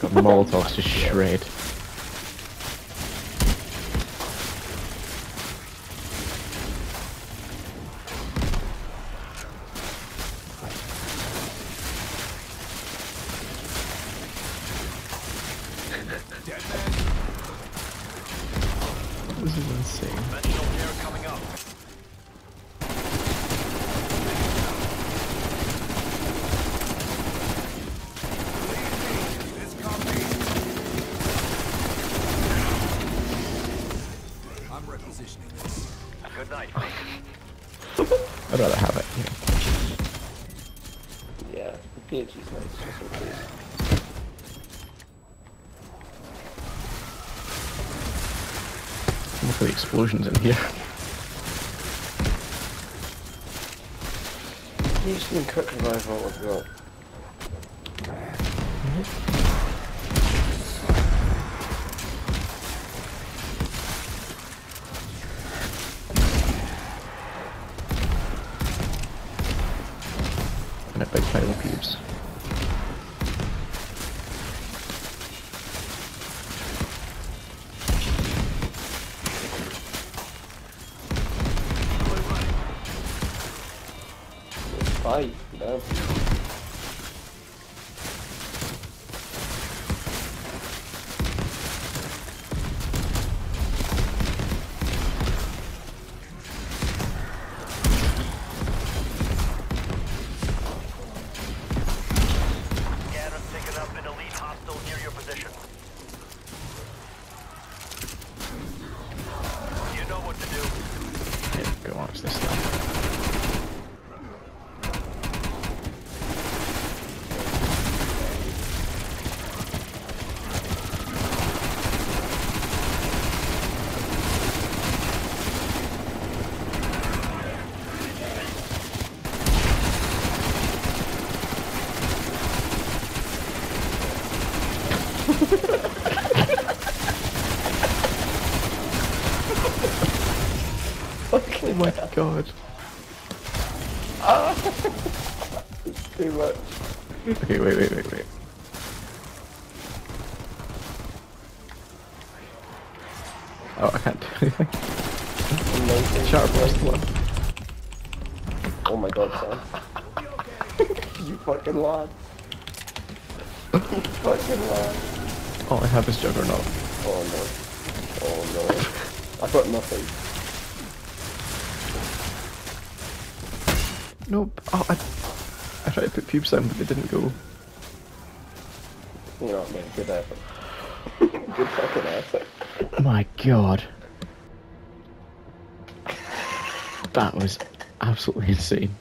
Got Molotovs to shred. This is insane. Good night. I'd rather have it. Yeah. Yeah, the PhD's nice, just in. Look at the explosions in here. PhD and quick revival we've got. Big pile of cubes. Five, no. Scanner picking up an elite hostile near your position. You know what to do. Yeah, go on, it's this stuff. Oh my god. It's too much. Okay, wait, wait, wait, wait. Oh, I can't do anything. Amazing. Sharp first one. Oh my god, son. you fucking lad. You fucking lad. All I have is Juggernaut. Oh no. Oh no. I've got nothing. Nope. Oh, I, I tried to put pubes down, but they didn't go. You know what, man? Good effort. Good fucking effort. My god. That was absolutely insane.